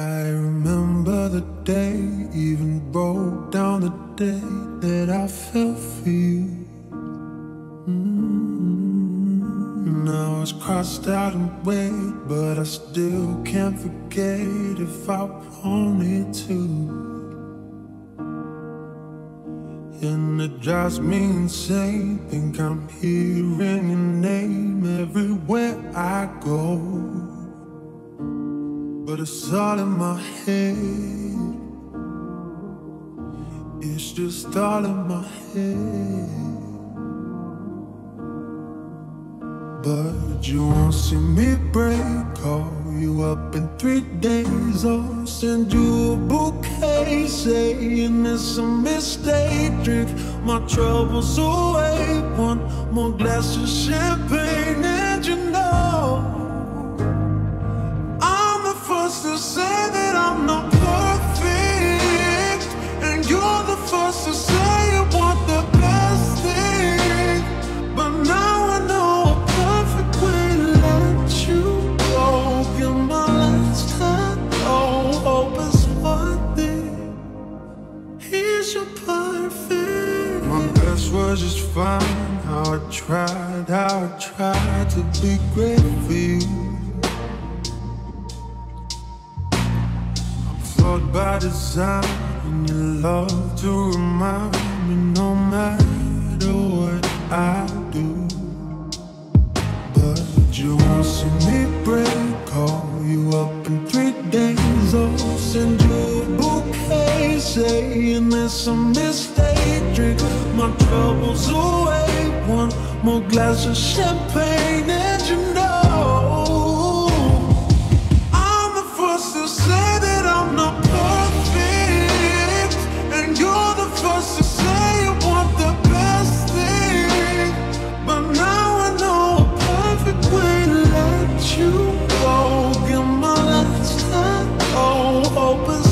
I remember the day, even broke down the day that I fell for you. Mm-hmm. Now it's crossed out and weighed, but I still can't forget if I wanted to. And it drives me insane. Think I'm hearing your name everywhere I go. But it's all in my head. It's just all in my head. But you won't see me break. Call you up in three days. I'll send you a bouquet. Saying it's a mistake. Drink my troubles away. One more glass of champagne. How I tried, how I tried to be great for you. I'm flawed by design, and you love to remind me no matter what I do. But you won't see me break. Call you up in three days. I'll send. Saying it's a mistake. Drink my troubles away. One more glass of champagne. And you know, I'm the first to say that I'm not perfect. And you're the first to say you want the best thing. But now I know a perfect way to let you go. Give my last hello. Hope